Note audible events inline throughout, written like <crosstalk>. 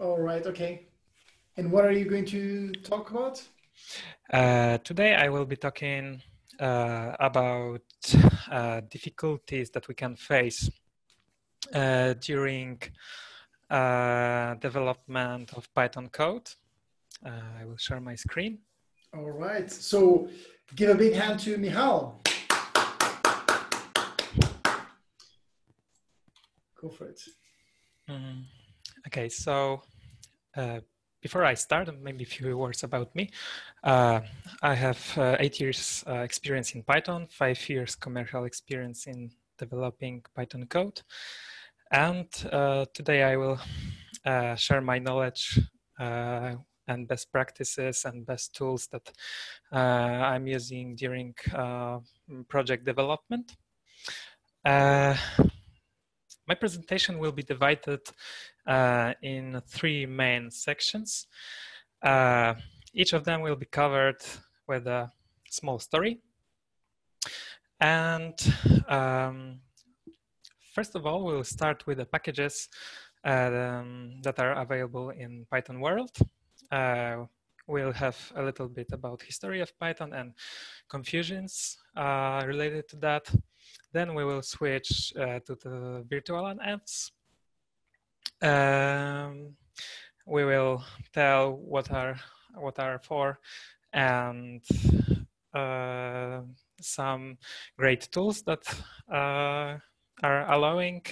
All right, okay. And what are you going to talk about? Uh, today I will be talking uh, about uh, difficulties that we can face uh, during uh, development of Python code. Uh, I will share my screen. All right, so give a big hand to Michal. Go for it. Mm, okay, so before I start, maybe a few words about me. Uh, I have uh, eight years uh, experience in Python, five years commercial experience in developing Python code. And uh, today I will uh, share my knowledge uh, and best practices and best tools that I'm using during project development. my presentation will be divided uh, in three main sections. Uh, each of them will be covered with a small story. And um, first of all, we'll start with the packages uh, um, that are available in Python world. Uh, we'll have a little bit about history of Python and confusions uh, related to that. Then we will switch uh, to the virtual envs um, we will tell what are what are for and uh, some great tools that uh, are allowing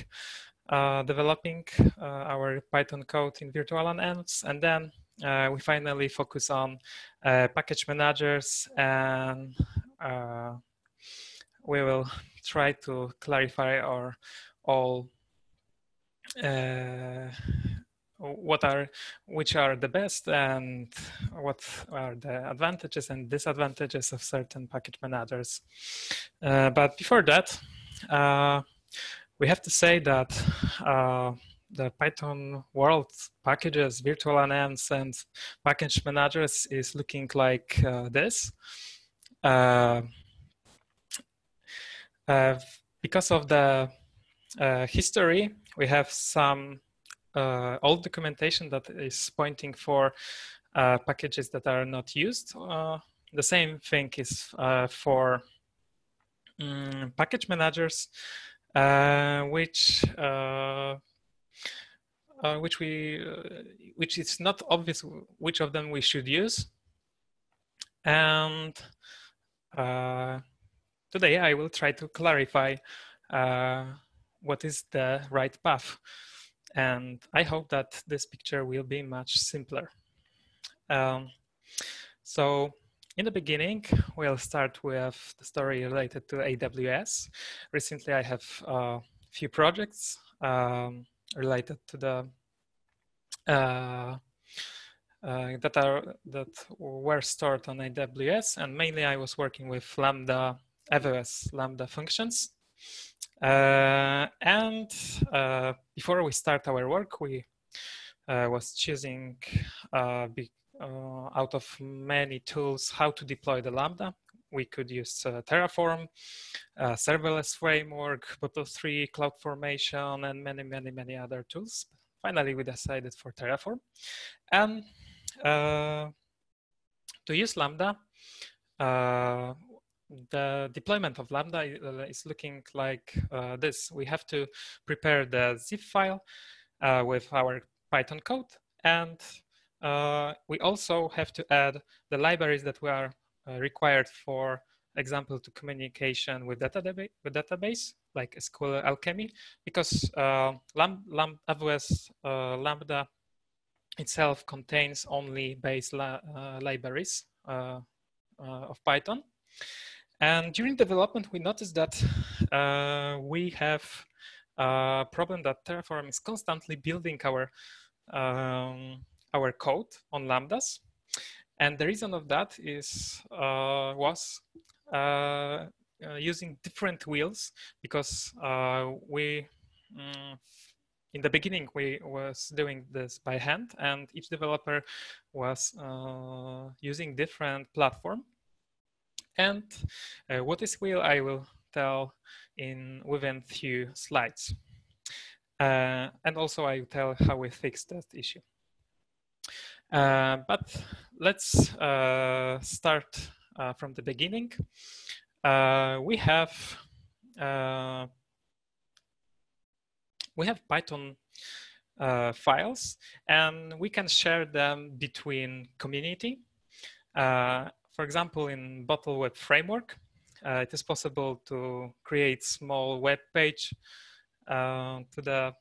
uh, developing uh, our Python code in virtual envs. And then uh, we finally focus on uh, package managers and we will try to clarify our all what are which are the best and what are the advantages and disadvantages of certain package managers. Uh, but before that, uh, we have to say that uh, the Python world packages, virtual envs and package managers is looking like uh, this. Uh, because of the history we have some uh, old documentation that is pointing for uh, packages that are not used. Uh, the same thing is uh, for um, package managers, uh, which uh, which we which is not obvious which of them we should use. And today I will try to clarify what is the right path. And I hope that this picture will be much simpler. Um, so in the beginning, we'll start with the story related to AWS. Recently, I have a few projects um, related to the uh, uh, that are that were stored on AWS, and mainly I was working with Lambda AWS Lambda functions. Uh, and uh, before we start our work, we uh, was choosing be, out of many tools how to deploy the Lambda. We could use Terraform, serverless framework, Boto3, CloudFormation, and many, many, many other tools. Finally, we decided for Terraform. And to use Lambda, uh, the deployment of Lambda uh, is looking like uh, this. We have to prepare the zip file uh, with our Python code, and uh, we also have to add the libraries that we are uh, required for example to communication with database, with database like SQL Alchemy, because uh, Lam Lam AWS Lambda itself contains only base libraries of Python. And during development, we noticed that uh, we have a problem that Terraform is constantly building our um, our code on lambdas, and the reason of that is uh, was uh, uh using different wheels because uh, we. Mm, in the beginning, we was doing this by hand, and each developer was uh, using different platform and uh, what is wheel I will tell in within few slides. Uh, and also I will tell how we fix that issue. Uh, but let's uh, start uh, from the beginning. Uh, we have we have Python files, and we can share them between community. For example, in Bottle Web Framework, it is possible to create small web page to the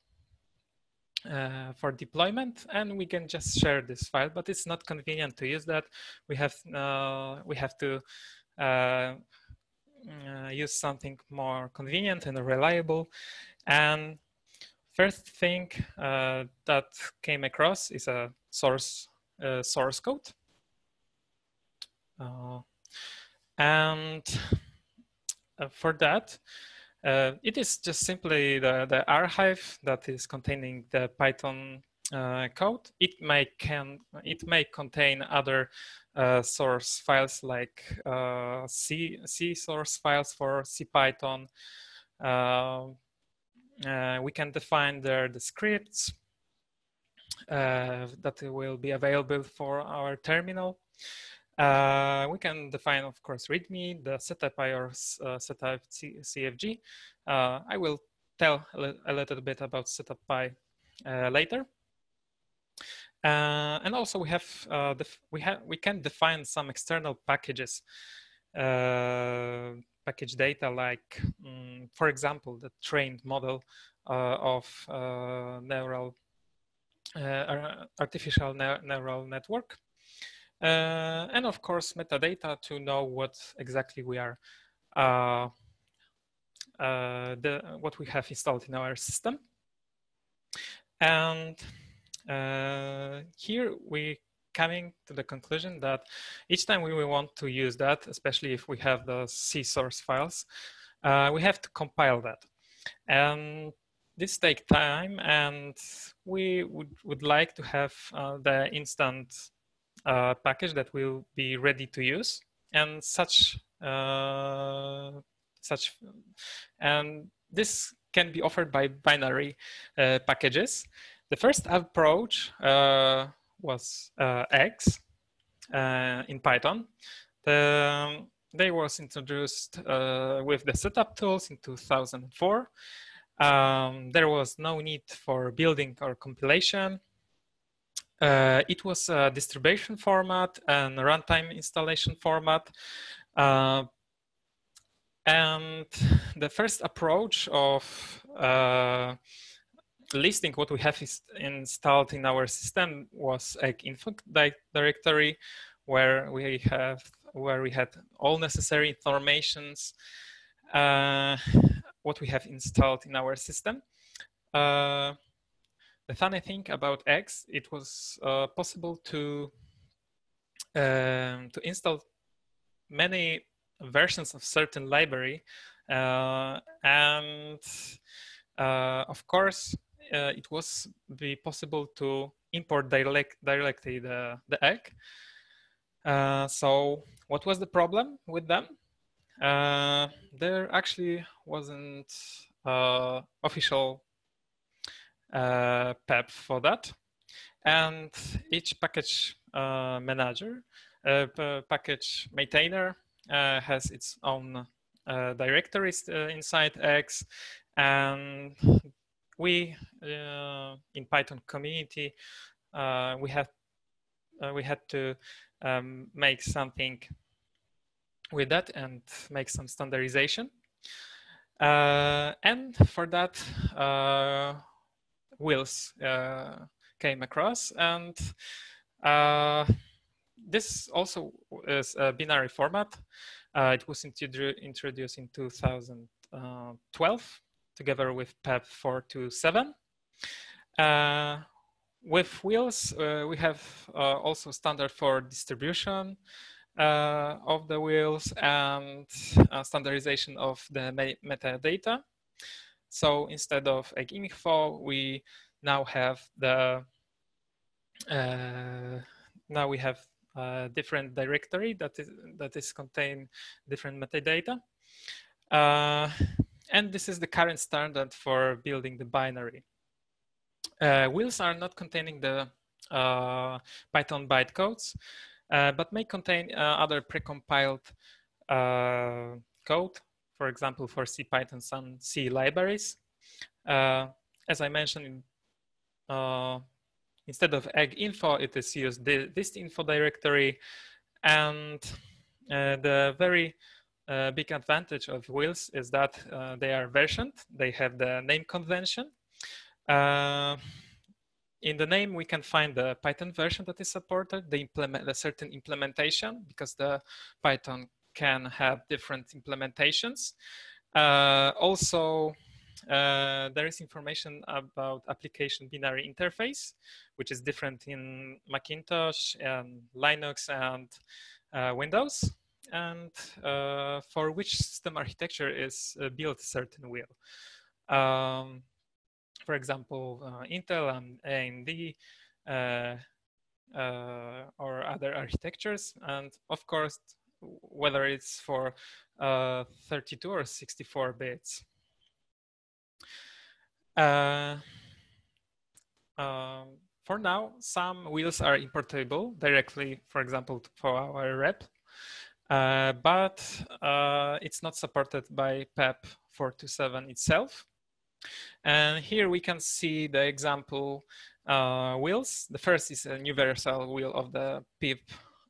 uh, for deployment and we can just share this file but it's not convenient to use that. We have uh, we have to uh, uh use something more convenient and reliable. And first thing uh, that came across is a source uh, source code and for that uh, it is just simply the, the archive that is containing the Python uh, code. It may can it may contain other uh, source files like uh, C C source files for CPython. Uh, uh, we can define there the scripts that will be available for our terminal. Uh, we can define, of course, README, the setup or uh, setup CFG. Uh, I will tell a, a, little bit about setup uh, later. Uh, and also we have uh, we have we can define some external packages, package data like, um, for example, the trained model of neural artificial ne neural network. Uh, and of course, metadata to know what exactly we are, uh, uh, the, what we have installed in our system. And uh, here we coming to the conclusion that each time we want to use that, especially if we have the C source files, uh, we have to compile that. And this take time and we would, would like to have uh, the instant uh, package that will be ready to use. And such uh, such and this can be offered by binary uh, packages. The first approach uh, was uh, eggs uh, in python. The, they was introduced with the setup tools in 2004 um, there was no need for building or compilation uh, it was a distribution format and runtime installation format. Uh, and the first approach of uh, listing what we have installed in our system was egg info directory where we have where we had all necessary informations uh, what we have installed in our system. Uh, the funny thing about eggs, it was uh, possible to um, to install many versions of certain library, uh, and uh, of course, uh, it was be possible to import direct, directly the the egg. Uh, so, what was the problem with them? Uh, there actually wasn't official PEP for that. And each package uh, manager, uh, package maintainer has its own directories inside eggs. And we, in Python community, we have we had to um, make something with that and make some standardization. Uh, and for that, wheels uh, came across and uh, this also is a binary format. Uh, it was introduced in 2012 together with PEP 427. Uh, with wheels, uh, we have uh, also standard for distribution of the wheels and standardization of the metadata. So instead of egg info, we now have the uh, now we have a different directory that is that is contain different metadata. Uh, and this is the current standard for building the binary. Uh, wheels are not containing the uh, Python bytecodes, uh, but may contain uh, other precompiled uh, code, for example, for CPython, some C libraries. as I mentioned, instead of egg info, it is used the, dist-info directory. And the very uh, big advantage of wheels is that uh, they are versioned. They have the name convention. Uh, in the name, we can find the Python version that is supported, the implement, a certain implementation, because the Python can have different implementations. Uh, also, uh, there is information about application binary interface, which is different in Macintosh and Linux and uh, Windows and uh, for which system architecture is uh, built certain wheel. Um, for example, uh, Intel and AMD uh, or other architectures. And of course, whether it's for uh, 32 or 64 bits. Um, for now, some wheels are importable directly, for example, for our rep uh, but uh, it's not supported by PEP 427 itself. And here we can see the example uh, wheels. The first is a universal wheel of the pip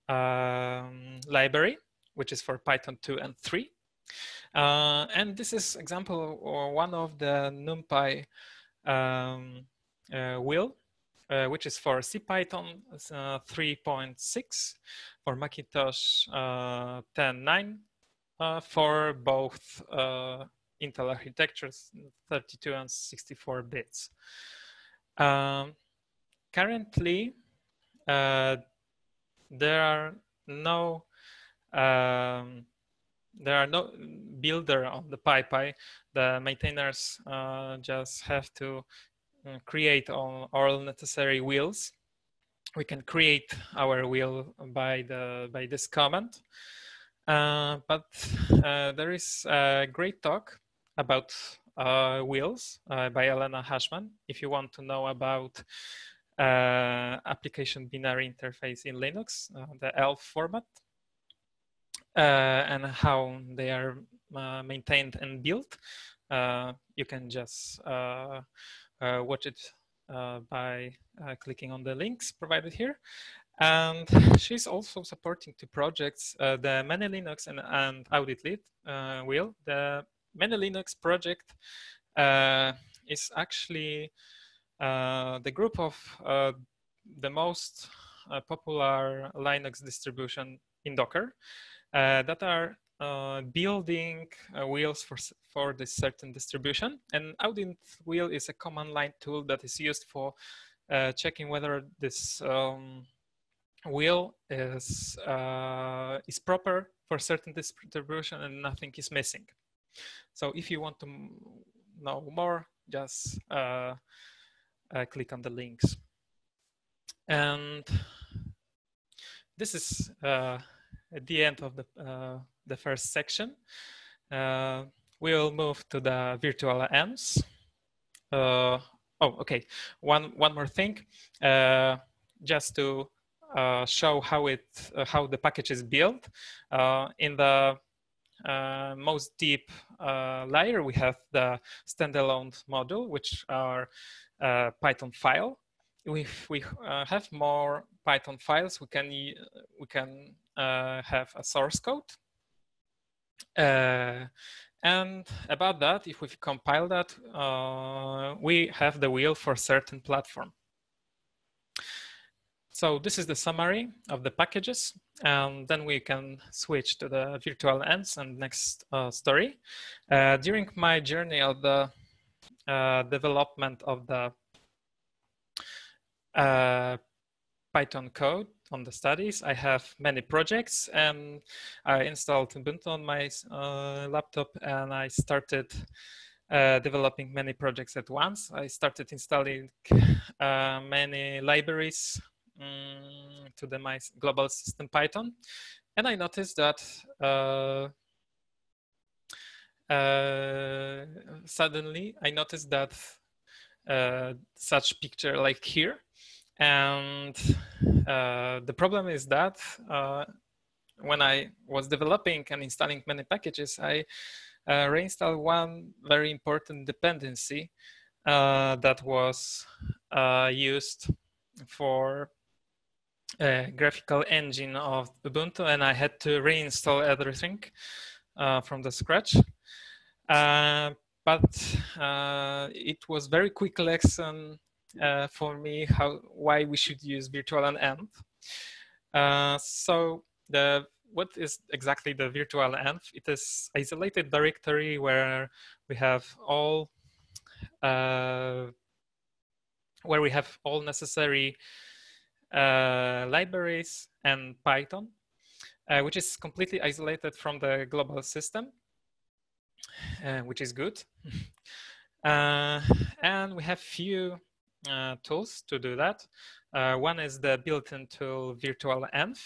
um, library, which is for Python 2 and 3. Uh, and this is example or one of the NumPy um, uh, wheel uh, which is for CPython uh, 3.6, for Macintosh uh, 10.9, uh, for both uh, Intel architectures, 32 and 64 bits. Um, currently, uh, there are no um, there are no builder on the PyPI. The maintainers just have to uh, create all, all necessary wheels. We can create our wheel by the by this command. Uh, but uh, there is a great talk about uh, wheels uh, by Elana Hashman. If you want to know about uh, application binary interface in Linux, the ELF format, Uh, and how they are uh, maintained and built, uh, you can just uh, watch it uh, by uh, clicking on the links provided here. And she's also supporting two projects, the manylinux and, and Audit Lead will. The manylinux project is actually the group of the most popular Linux distribution in Docker that are uh, building uh, wheels for, for this certain distribution. And audit wheel is a command line tool that is used for uh, checking whether this um, wheel is, uh, is proper for certain distribution and nothing is missing. So if you want to know more, just uh, uh, click on the links. And this is at the end of the the first section. Uh, we'll move to the virtual envs. Uh, oh, okay. One one more thing, uh, just to uh, show how it uh, how the package is built. Uh, in the most deep layer, we have the standalone module, which are Python file. If we have more Python files, we can we can have a source code uh, and about that, if we compile that, uh, we have the wheel for certain platform. So this is the summary of the packages. And then we can switch to the virtual envs and next uh, story. Uh, during my journey of the uh, development of the uh, Python code, on the studies. I have many projects and I installed Ubuntu on my uh, laptop and I started uh, developing many projects at once. I started installing uh, many libraries um, to the my global system Python. And I noticed that uh, uh, suddenly I noticed that uh, such picture like here and uh, the problem is that uh, when I was developing and installing many packages, I uh, reinstalled one very important dependency uh, that was uh, used for a graphical engine of Ubuntu, and I had to reinstall everything uh, from the scratch. but it was very quick lesson uh, for me how why we should use virtual env. Uh, so the what is exactly the virtual env? It is isolated directory where we have all uh, where we have all necessary uh, libraries and Python, uh, which is completely isolated from the global system, uh, which is good. <laughs> and we have few uh, tools to do that. Uh, one is the built-in tool virtualenv,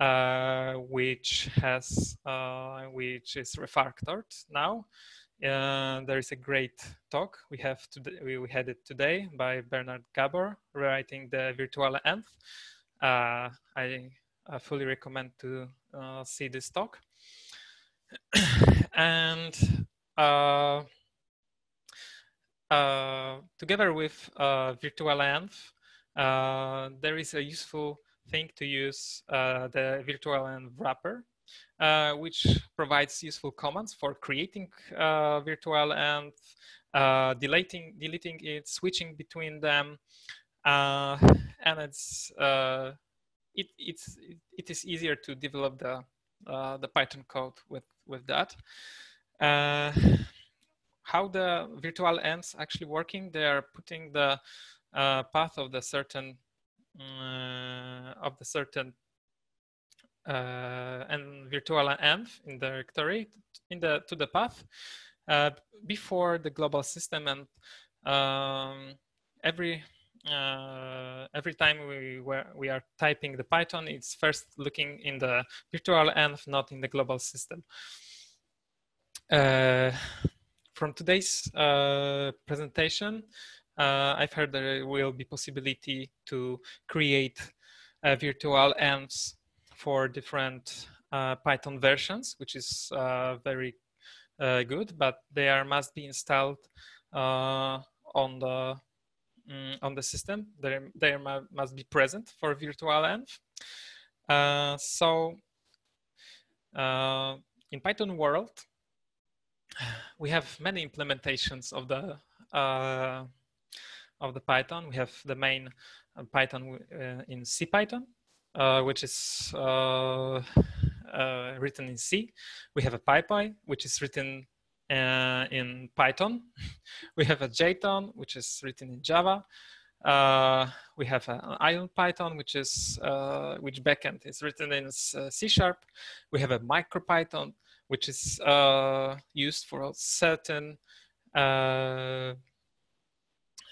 uh, which has uh, which is refactored now. Uh, there is a great talk we have today. We, had it today by Bernat Gabor, writing the virtualenv. Uh, I, I, fully recommend to see this talk. <coughs> and together with uh, virtual uh, there is a useful thing to use the virtualenv wrapper, which provides useful commands for creating virtualenv, deleting, deleting it, switching between them, and it's it, it's it is easier to develop the uh, the Python code with with that. Uh, how the virtual envs actually working, they are putting the uh, path of the certain uh, of the certain uh, and virtual env in the directory in the to the path uh, before the global system and um, every uh, every time we were, we are typing the Python, it's first looking in the virtual env, not in the global system. From today's uh, presentation, uh, I've heard there will be possibility to create uh, virtual envs for different uh, Python versions, which is uh, very uh, good, but they are must be installed on the mm, on the system. They they must be present for virtual env. so in Python world, we have many implementations of the uh, of the Python. We have the main uh, Python uh, in CPython, uh, which is uh, uh, written in C. We have a PyPy, which is written in Python. <laughs> we have a Jython, which is written in Java. we have an IronPython, which is which backend is written in C sharp. We have a MicroPython, which is uh, used for certain uh,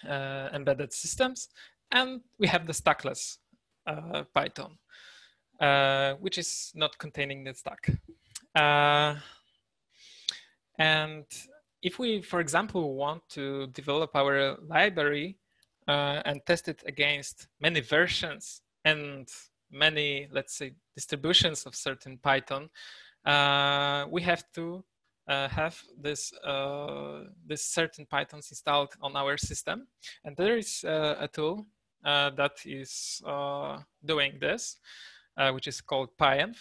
uh, embedded systems. And we have the stackless uh, Python, uh, which is not containing the stack. and if we, for example, want to develop our library and test it against many versions and many, let's say, distributions of certain Python, uh, we have to uh, have this uh, this certain Pythons installed on our system, and there is uh, a tool uh, that is uh, doing this, which is called PyEnv.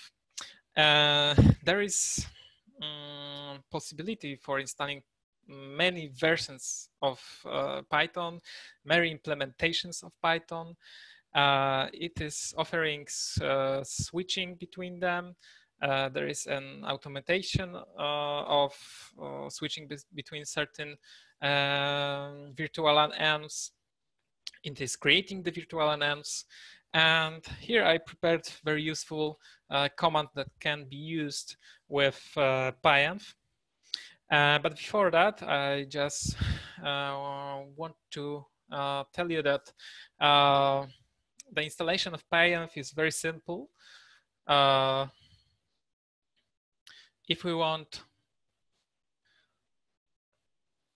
there is um, possibility for installing many versions of Python, many implementations of Python. it is offering switching between them, uh, there is an automation uh, of uh, switching be between certain um, virtual envs. It is creating the virtual envs. And here I prepared very useful uh, command that can be used with uh, PyEnv. But before that, I just want to tell you that the installation of PyEnv is very simple if we want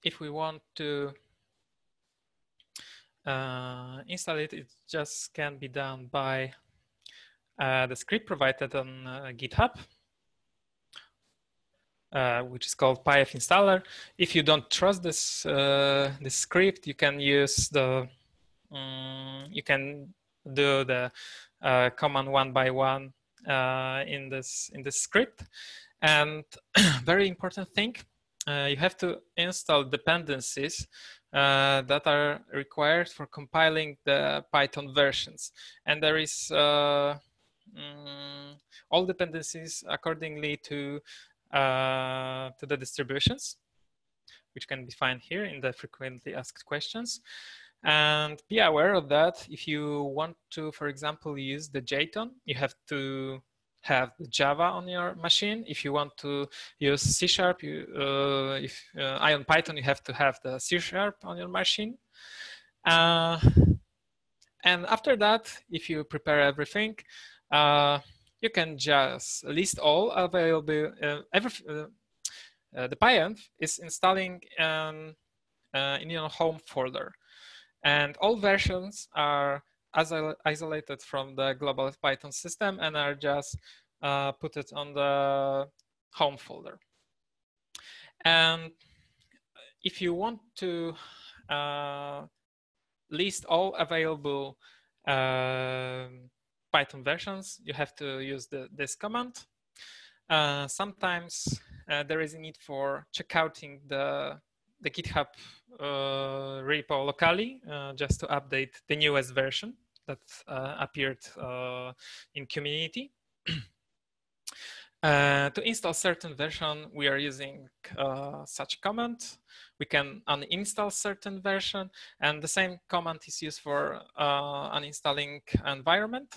if we want to uh, install it, it just can be done by uh, the script provided on uh, GitHub, uh, which is called pyenv-installer. If you don't trust this uh, this script, you can use the um, you can do the uh, command one by one in this in this script. And <clears throat> very important thing, you have to install dependencies uh, that are required for compiling the Python versions. And there is uh, mm, all dependencies accordingly to, uh, to the distributions, which can be found here in the frequently asked questions. And be aware of that. If you want to, for example, use the Jython, you have to have Java on your machine. If you want to use C Sharp, you, uh, if uh, IronPython, you have to have the C Sharp on your machine. Uh, and after that, if you prepare everything, uh, you can just list all available, uh, every, uh, the PyEnv is installing um, in your home folder. And all versions are isolated from the global Python system and are just uh, put it on the home folder. And if you want to uh, list all available uh, Python versions, you have to use the, this command. Uh, sometimes uh, there is a need for checkouting the the GitHub uh, repo locally uh, just to update the newest version that uh, appeared uh, in community. <clears throat> Uh, to install certain version, we are using uh, such command. We can uninstall certain version, and the same command is used for uh, uninstalling environment.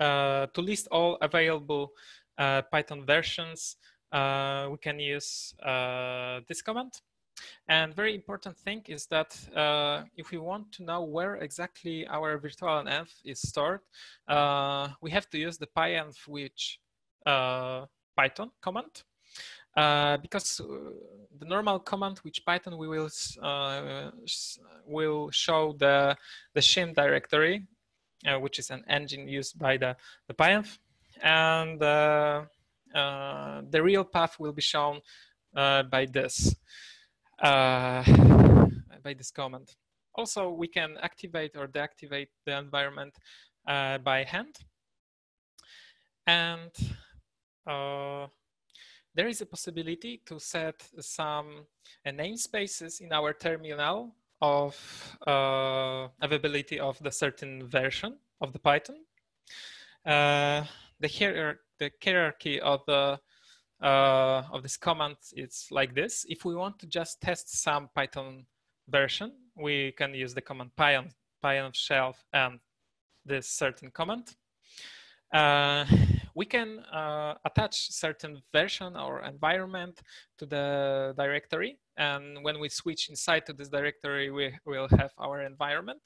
to list all available Python versions, we can use this command. And very important thing is that uh, if we want to know where exactly our virtual env is stored, uh, we have to use the pyenv which uh, Python command. Uh, because uh, the normal command which Python we will uh, will show the the shim directory, which is an engine used by the the pyenv, and the real path will be shown by this uh, <sighs> by this command. Also, we can activate or deactivate the environment uh, by hand. And uh, there is a possibility to set some uh, namespaces in our terminal of uh, availability of the certain version of the Python. Uh, the, hier the hierarchy of the uh, of this command is like this. If we want to just test some Python version, we can use the command pyenv, pyenv shell and this certain command. Uh, we can uh, attach certain version or environment to the directory. And when we switch inside to this directory, we will have our environment.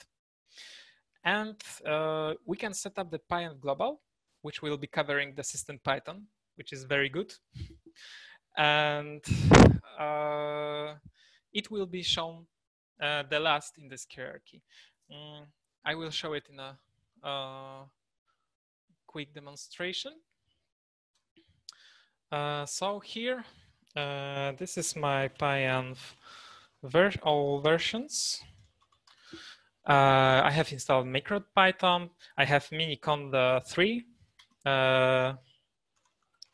And uh, we can set up the Python global, which will be covering the system Python which is very good. <laughs> And uh, it will be shown uh, the last in this hierarchy. Mm, I will show it in a uh, quick demonstration. Uh, so here, uh, this is my pyenv ver all versions. Uh, I have installed MicroPython. I have Miniconda 3. Uh,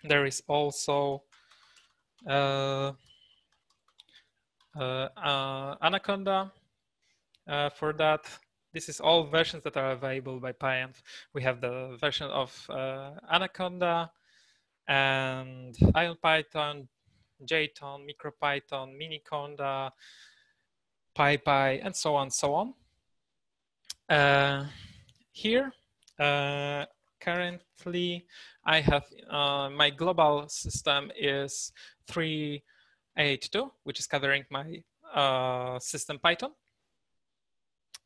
there is also uh, uh, uh, Anaconda uh, for that. This is all versions that are available by pyenv. We have the version of Anaconda and IronPython, Jython, MicroPython, Miniconda, PyPy, and so on, so on. Uh, here, currently I have uh, my global system is 382, which is covering my uh, system Python.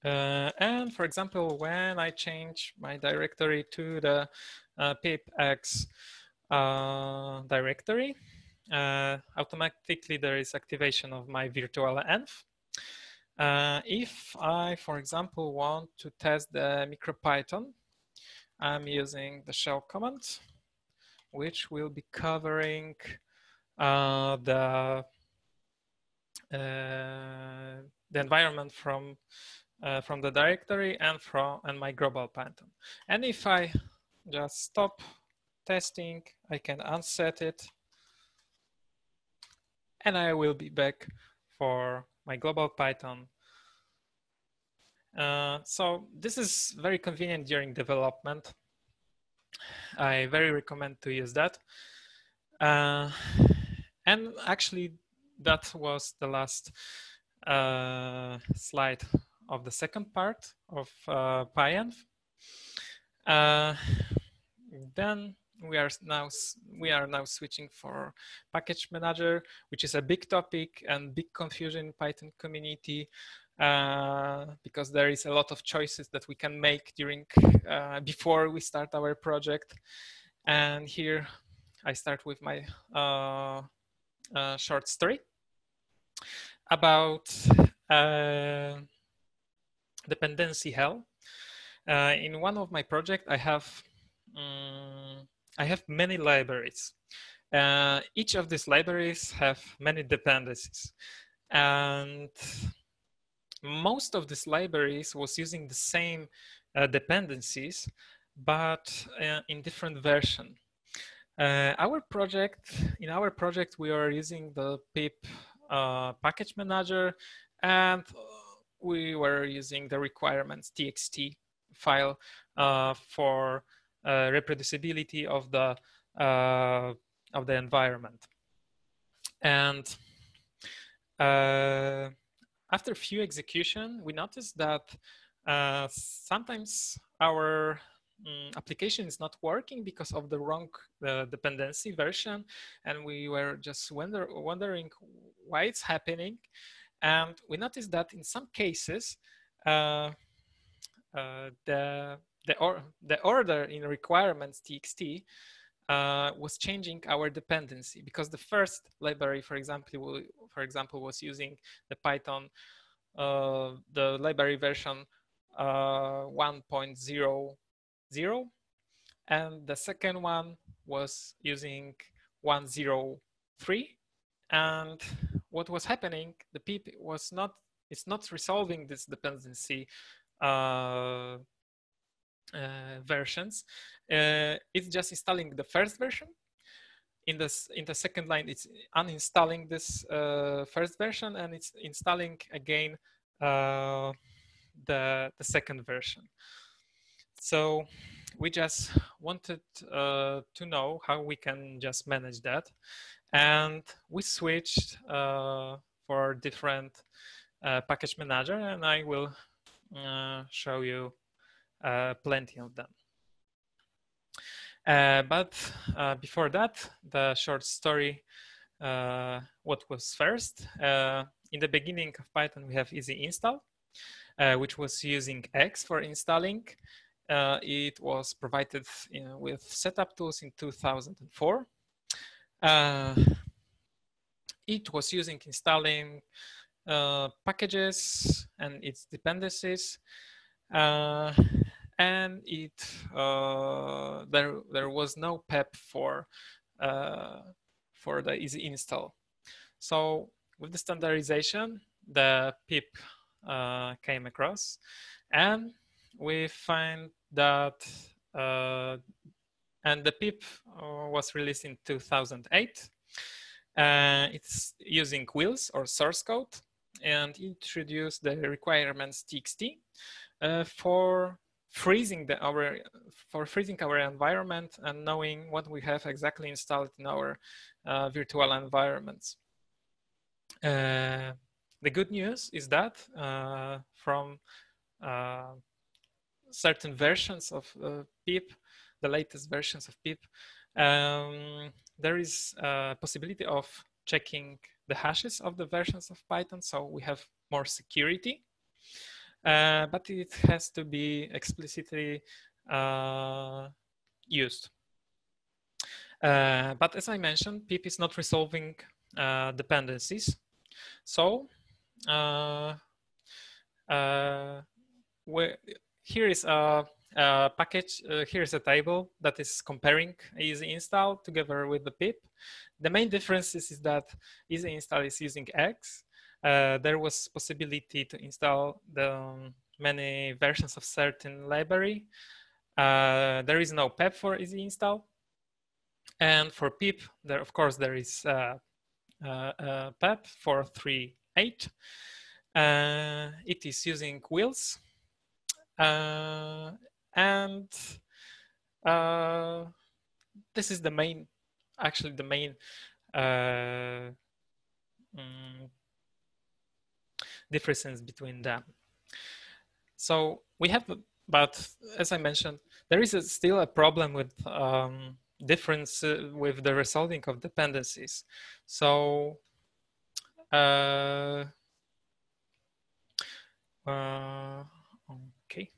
Uh, and for example, when I change my directory to the uh, pipx uh, directory, uh, automatically there is activation of my virtual env. Uh, if I, for example, want to test the MicroPython, I'm using the shell command, which will be covering uh, the uh, the environment from uh, from the directory and from and my global Python. And if I just stop testing, I can unset it, and I will be back for my global Python. Uh, so this is very convenient during development. I very recommend to use that. Uh, and actually, that was the last uh, slide of the second part of uh, PyEnv. Uh, then we are now we are now switching for package manager, which is a big topic and big confusion in Python community uh, because there is a lot of choices that we can make during uh, before we start our project. And here I start with my uh, uh short story about uh, dependency hell. In one of my projects, I have um, I have many libraries. Each of these libraries have many dependencies. And most of these libraries was using the same uh, dependencies, but uh, in different version. Uh, our project, in our project, we are using the pip uh, package manager and we were using the requirements txt file uh, for uh, reproducibility of the of the environment. And uh, after a few execution, we noticed that uh, sometimes our um, application is not working because of the wrong uh, dependency version. And we were just wonder, wondering why it's happening. And we noticed that in some cases, uh, uh, the the, or, the order in requirements txt uh, was changing our dependency because the first library, for example, for example, was using the Python, uh, the library version uh, 1.00, and the second one was using 103. And what was happening, the pip was not, it's not resolving this dependency uh, versions. Uh, it's just installing the first version. In the, in the second line, it's uninstalling this uh, first version and it's installing again the, the second version. So we just wanted uh, to know how we can just manage that. And we switched uh, for different uh, package manager and I will show you uh, plenty of them. Uh, but uh, before that, the short story, what was first. in the beginning of Python, we have easy install, which was using eggs for installing. Uh, it was provided know, with setup tools in 2004. Uh, it was using installing uh, packages and its dependencies and it uh, there there was no pep for uh, for the easy install. So with the standardization, the pip uh, came across, and we find that uh, and the pip uh, was released in 2008. Uh, it's using wheels or source code and introduced the requirements txt for freezing the, our for freezing our environment and knowing what we have exactly installed in our uh, virtual environments. Uh, the good news is that uh, from uh, certain versions of uh, pip, the latest versions of pip, um, there is a possibility of checking the hashes of the versions of Python, so we have more security uh, but it has to be explicitly uh, used. Uh, but as I mentioned, pip is not resolving uh, dependencies. So uh, uh, here is a, a package, uh, here's a table that is comparing easy install together with the pip. The main difference is, is that easy install is using eggs. Uh, there was possibility to install the um, many versions of certain library. Uh, there is no PEP for easy install. And for pip, there of course there is uh, uh, uh PEP for 3.8. Uh, it is using wheels. And this is the main, actually the main um, differences between them. So we have, but as I mentioned, there is a, still a problem with um, difference uh, with the resolving of dependencies. So uh, uh, okay.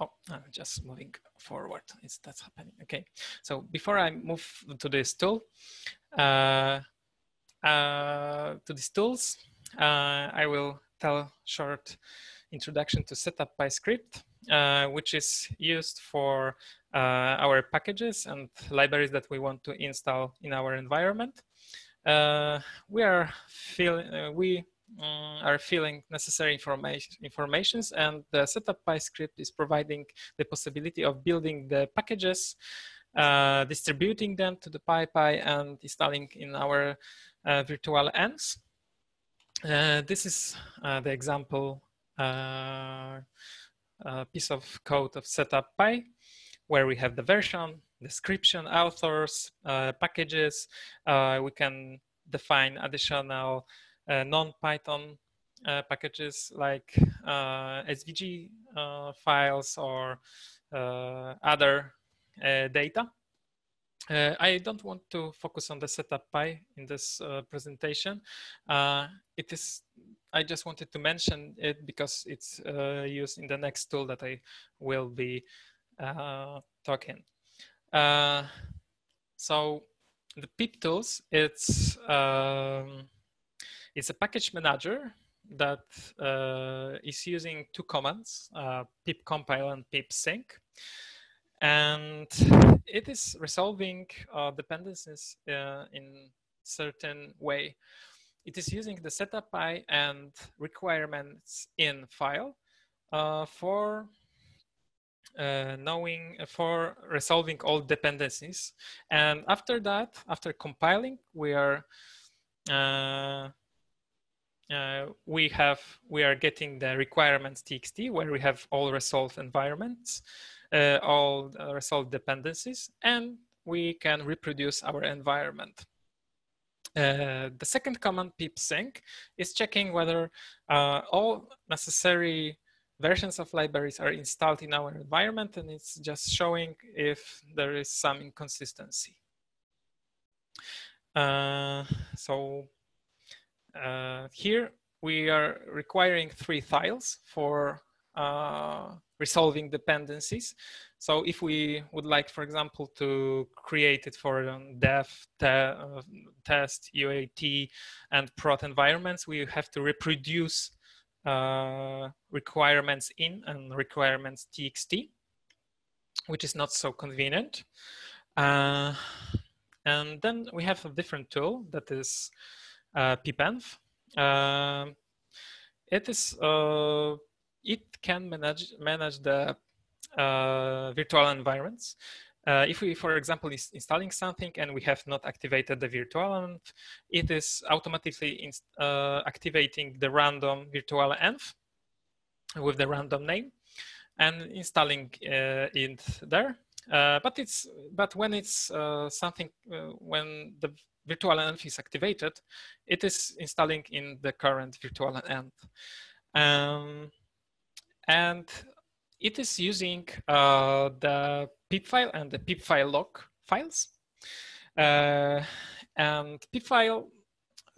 Oh, I'm just moving forward. Is that's happening? Okay. So before I move to this tool, uh, uh, to these tools, uh, I will tell short introduction to setup PyScript, uh, which is used for uh, our packages and libraries that we want to install in our environment. Uh, we are feel, uh, we um, are filling necessary information informations and the setup py script is providing the possibility of building the packages, uh, distributing them to the PyPI and installing in our virtual envs. Uh, this is uh, the example uh, piece of code of setup py, where we have the version, description, authors, uh, packages. Uh, we can define additional non-Python packages like SVG files or other data. Uh, I don't want to focus on the setup py in this uh, presentation. Uh, it is, I just wanted to mention it because it's uh, used in the next tool that I will be uh, talking. Uh, so the pip tools, it's, um, it's a package manager that is using two commands, pip compile and pip sync and it is resolving uh, dependencies uh, in certain way. It is using the setup py and requirements in file uh, for uh, knowing for resolving all dependencies. And after that, after compiling, we are uh, uh, we have we are getting the requirements txt where we have all resolved environments uh, all result dependencies, and we can reproduce our environment. Uh, the second command pip sync is checking whether uh, all necessary versions of libraries are installed in our environment and it's just showing if there is some inconsistency. Uh, so uh, here we are requiring three files for uh, resolving dependencies. So if we would like, for example, to create it for um, dev, te uh, test, UAT, and prod environments, we have to reproduce uh, requirements in and requirements txt, which is not so convenient. Uh, and then we have a different tool that is uh, pipenv. Uh, it is it can manage, manage the uh, virtual environments. Uh, if we, for example, is installing something and we have not activated the virtual env, it is automatically uh, activating the random virtual env with the random name and installing uh, it there. Uh, but it's but when it's uh, something when the virtual env is activated, it is installing in the current virtual env. Um, and it is using uh, the Pipfile and the Pipfile lock files. Uh, and Pipfile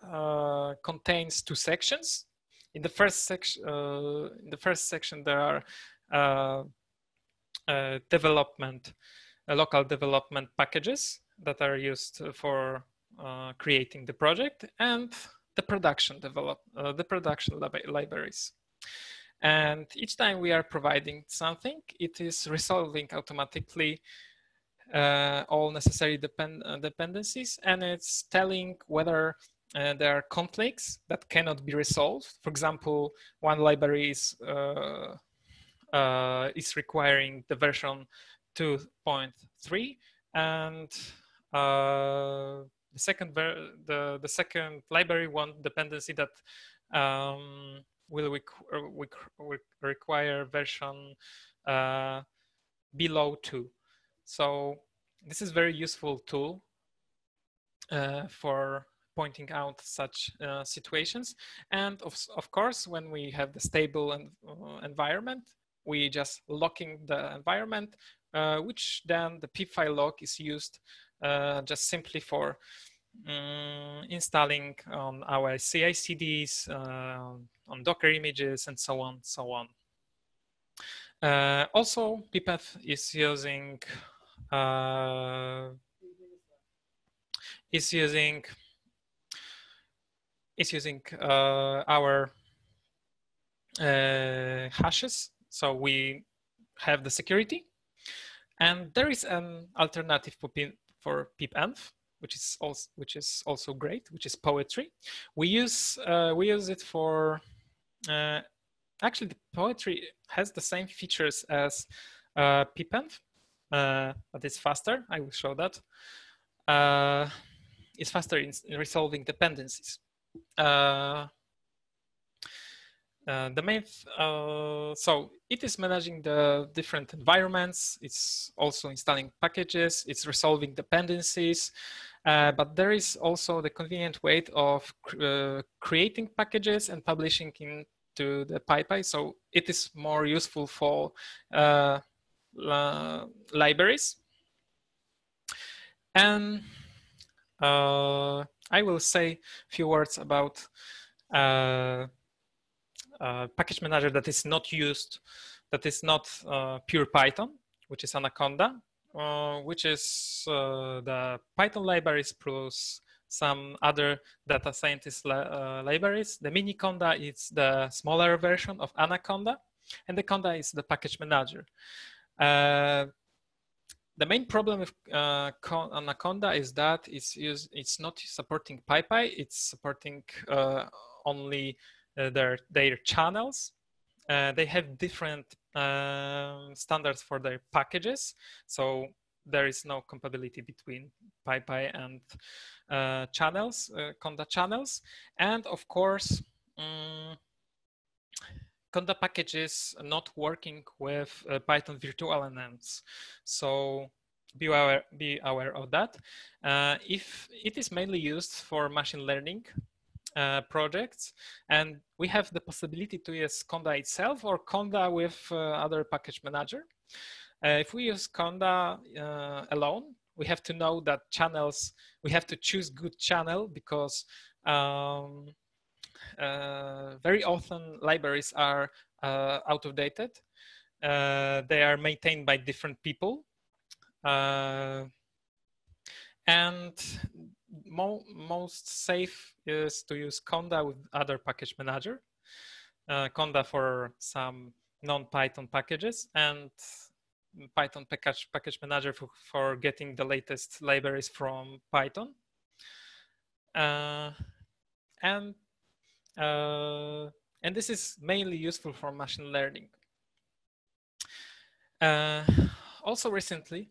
uh, contains two sections. In the first section, uh, in the first section, there are uh, uh, development, local development packages that are used for creating the project, and the production develop the production lib libraries. And each time we are providing something, it is resolving automatically uh, all necessary depend uh, dependencies, and it's telling whether uh, there are conflicts that cannot be resolved. For example, one library is uh, uh, is requiring the version 2.3, and uh, the second the the second library want dependency that um, will require version below two. So this is very useful tool uh, for pointing out such uh, situations. And of, of course, when we have the stable and, uh, environment, we just locking the environment, uh, which then the Pipfile lock is used uh, just simply for um, installing on our CI/CDs, uh, on Docker images, and so on, so on. also, pipenv is using uh, is using is using uh, our uh, hashes. So we have the security, and there is an alternative for, for pipenv, which is also which is also great, which is poetry. We use uh, we use it for uh, actually the poetry has the same features as uh, pipenv, uh, but it's faster. I will show that. Uh, it's faster in, in resolving dependencies. Uh, uh, the main, uh, so it is managing the different environments. It's also installing packages. It's resolving dependencies. Uh, but there is also the convenient way of uh, creating packages and publishing into the PyPI. So it is more useful for libraries. And uh, I will say a few words about uh, uh, package manager that is not used, that is not uh, pure Python, which is Anaconda, uh, which is uh, the Python libraries plus some other data scientist libraries. The Miniconda is the smaller version of Anaconda, and the Conda is the package manager. Uh, the main problem with uh, Anaconda is that it's it's not supporting PyPI, it's supporting uh, only uh, their, their channels. Uh, they have different um, standards for their packages. So there is no compatibility between PyPI and uh, channels, Conda channels. And of course, um, Conda packages not working with uh, Python virtual envs. So be aware, be aware of that. Uh, if it is mainly used for machine learning uh, projects, and we have the possibility to use Conda itself or Conda with uh, other package manager. Uh, if we use Conda uh, alone, we have to know that channels, we have to choose good channel because um, uh, very often libraries are uh, out of dated. They are maintained by different people. and mo most safe is to use Conda with other package manager. Conda for some non-Python packages and Python package, package manager for, for getting the latest libraries from Python. Uh, and uh, and this is mainly useful for machine learning. Uh, also recently,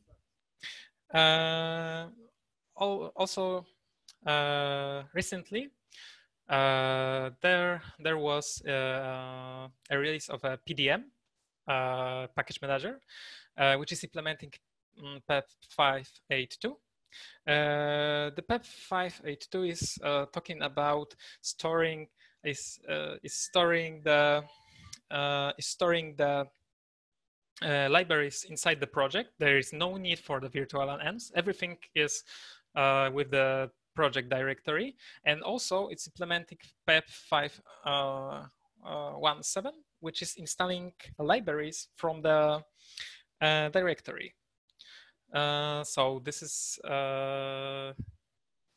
uh, also uh, recently, uh, there there was uh, a release of a PDM package manager, which is implementing mm, PEP 582. Uh, the PEP 582 is uh, talking about storing is uh, is storing the uh, is storing the uh, libraries inside the project. There is no need for the virtual envs. Everything is with the project directory, and also it's implementing PEP 517, which is installing libraries from the directory. Uh, so this is uh,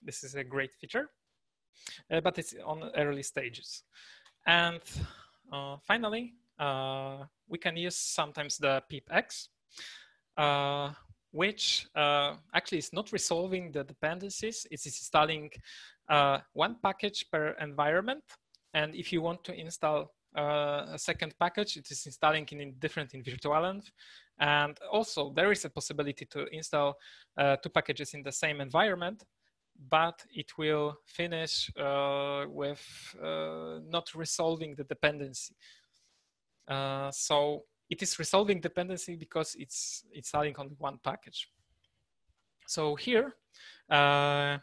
this is a great feature. uh, but it's on early stages. And uh, finally, uh, we can use sometimes the pipx, uh, which uh, actually is not resolving the dependencies. It's installing uh, one package per environment. And if you want to install a second package, it is installing in different in virtualenv. And also there is a possibility to install two packages in the same environment but it will finish uh, with uh, not resolving the dependency. Uh, so it is resolving dependency because it's it's installing only one package. So here, uh,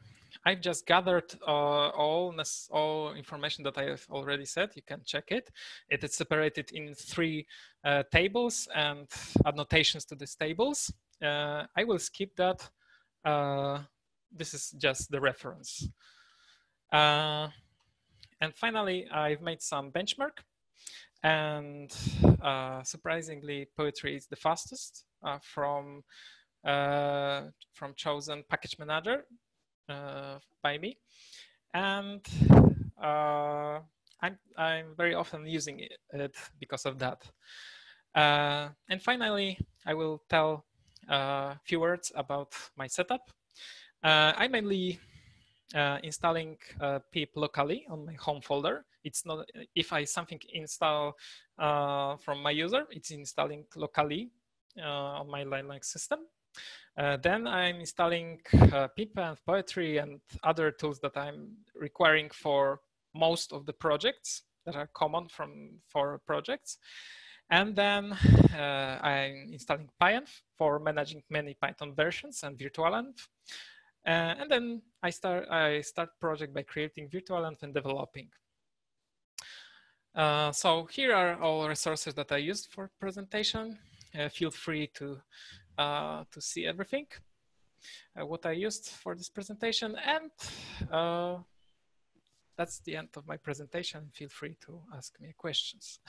I've just gathered uh, all all information that I have already said. You can check it. It is separated in three uh, tables and annotations to these tables. I will skip that this is just the reference. Uh, and finally, I've made some benchmark and uh, surprisingly, poetry is the fastest uh, from, uh, from chosen package manager uh, by me. And uh, I'm, I'm very often using it because of that. and finally, I will tell a few words about my setup. Uh, I'm mainly uh, installing uh, pip locally on my home folder. It's not if I something install uh, from my user, it's installing locally uh, on my Linux system. Uh, then I'm installing pip and poetry and other tools that I'm requiring for most of the projects that are common from for projects. And then I'm installing PyEnv for managing many Python versions and virtualenv. Uh, and then I start, I start project by creating virtualenv and developing. Uh, so here are all resources that I used for presentation. Uh, feel free to, uh, to see everything, uh, what I used for this presentation. And uh, that's the end of my presentation. Feel free to ask me questions.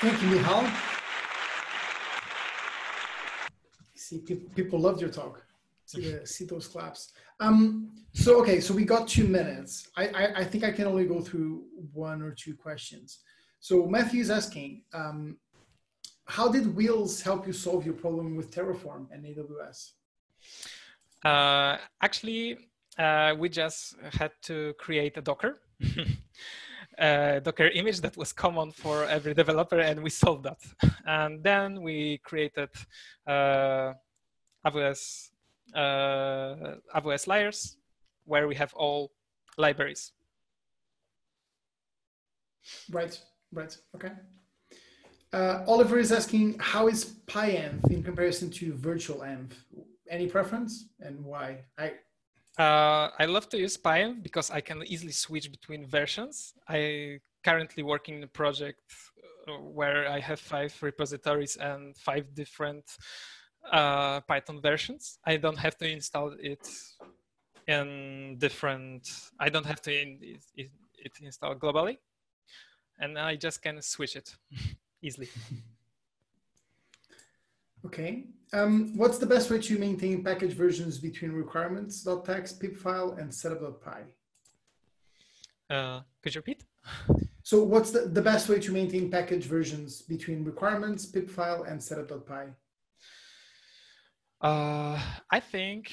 Thank you, Michal. See, people loved your talk see, uh, see those claps. Um, so okay, so we got two minutes. I, I, I think I can only go through one or two questions. So Matthew is asking, um, how did Wheels help you solve your problem with Terraform and AWS? Uh, actually, uh, we just had to create a Docker. <laughs> uh, Docker image that was common for every developer, and we solved that. <laughs> And then we created uh, AWS AWS layers where we have all libraries. Right, right, okay. Uh, Oliver is asking, how is PyEnv in comparison to virtualenv? Any preference and why? I uh, I love to use PyEnv because I can easily switch between versions. I currently working in a project uh, where I have five repositories and five different uh, Python versions. I don't have to install it in different, I don't have to in, it, it install globally. And I just can switch it <laughs> easily. <laughs> Okay. Um, what's the best way to maintain package versions between requirements.txt, Pipfile, and setup.py? Uh, could you repeat? <laughs> So what's the, the best way to maintain package versions between requirements, Pipfile, and setup.py? Uh, I think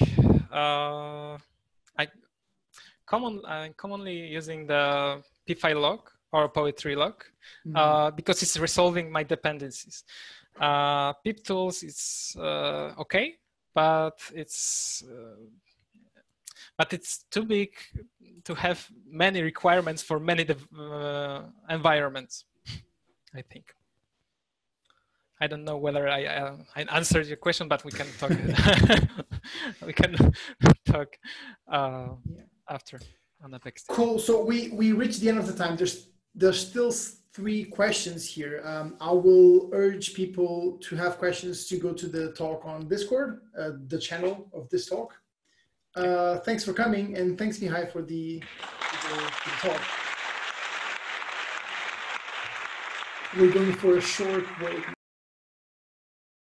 uh, I common I'm commonly using the Pipfile lock or poetry lock mm-hmm. uh, because it's resolving my dependencies. Uh, pip tools is uh, okay, but it's uh, but it's too big to have many requirements for many uh, environments. I think. I don't know whether I, uh, I answered your question, but we can talk. <laughs> <laughs> we can <laughs> talk uh, yeah. after on the next. Cool. So we we reached the end of the time. There's there's still three questions here. Um, I will urge people to have questions to go to the talk on Discord, uh, the channel of this talk. Uh, thanks for coming, and thanks Mihai for the, the, the talk. We're going for a short break.